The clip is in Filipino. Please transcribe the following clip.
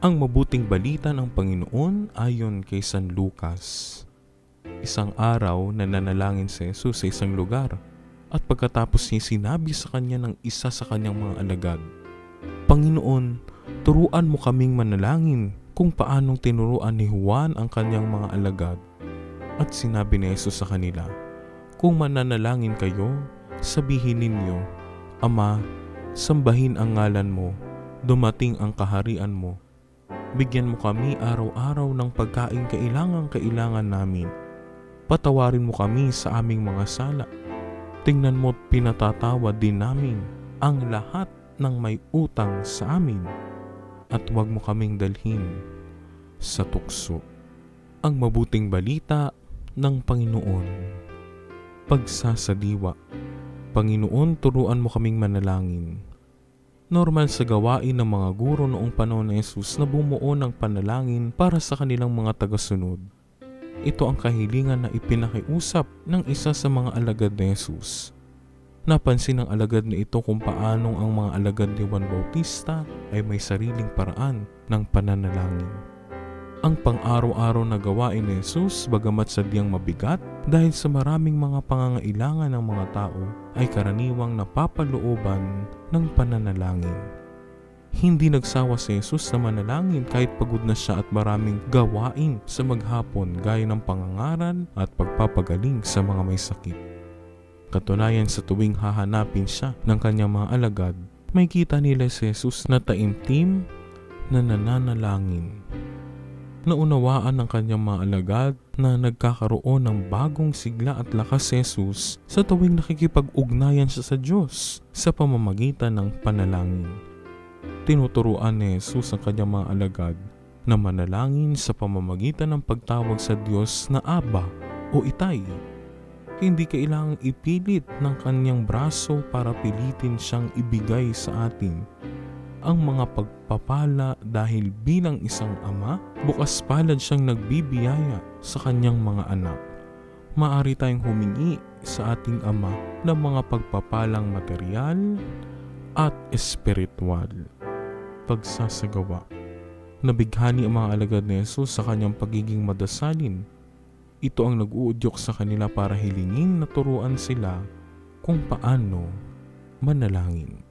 Ang mabuting balita ng Panginoon ayon kay San Lucas. Isang araw na nanalangin si Jesus sa isang lugar at pagkatapos niya sinabi sa kanya ng isa sa kanyang mga alagad, Panginoon, turuan mo kaming manalangin kung paanong tinuruan ni Juan ang kanyang mga alagad. At sinabi ni Jesus sa kanila, Kung mananalangin kayo, sabihin ninyo, Ama, sambahin ang ngalan mo, dumating ang kaharian mo. Bigyan mo kami araw-araw ng pagkain kailangang kailangan namin. Patawarin mo kami sa aming mga sala. Tingnan mo't pinatatawad din namin ang lahat ng may utang sa amin. At huwag mo kaming dalhin sa tukso. Ang mabuting balita ng Panginoon. Pagsasaliwa. Panginoon, turuan mo kaming manalangin Normal sa gawain ng mga guro noong panahon ni Jesus na bumuo ng panalangin para sa kanilang mga tagasunod. Ito ang kahilingan na ipinakiusap ng isa sa mga alagad ni Jesus. Napansin ng alagad na ito kung paanong ang mga alagad ni Juan Bautista ay may sariling paraan ng pananalangin. Ang pang-araw-araw na gawain ni Jesus bagamat sadyang mabigat dahil sa maraming mga pangangailangan ng mga tao ay karaniwang napapalooban ng pananalangin. Hindi nagsawa si Jesus na manalangin kahit pagod na siya at maraming gawain sa maghapon gaya ng pangangaral at pagpapagaling sa mga may sakit. Katunayan sa tuwing hahanapin siya ng kanyang mga alagad, may kita nila si Jesus na taimtim na nananalangin naunawaan ng kanyang mga alagad na nagkakaroon ng bagong sigla at lakas si Jesus sa tuwing nakikipag-ugnayan siya sa Diyos sa pamamagitan ng panalangin. Tinuturuan ni Jesus ang kanyang mga alagad na manalangin sa pamamagitan ng pagtawag sa Diyos na Aba o Itay. Hindi kailangang ipilit ng kanyang braso para pilitin siyang ibigay sa atin ang mga pagpapala dahil bilang isang ama, bukas palad siyang nagbibiyaya sa kanyang mga anak. Maari tayong humingi sa ating ama ng mga pagpapalang material at espiritual. Pagsasagawa Nabighani ang mga alagad ni Jesus sa kanyang pagiging madasalin. Ito ang nag-uudyok sa kanila para hilingin na turuan sila kung paano manalangin.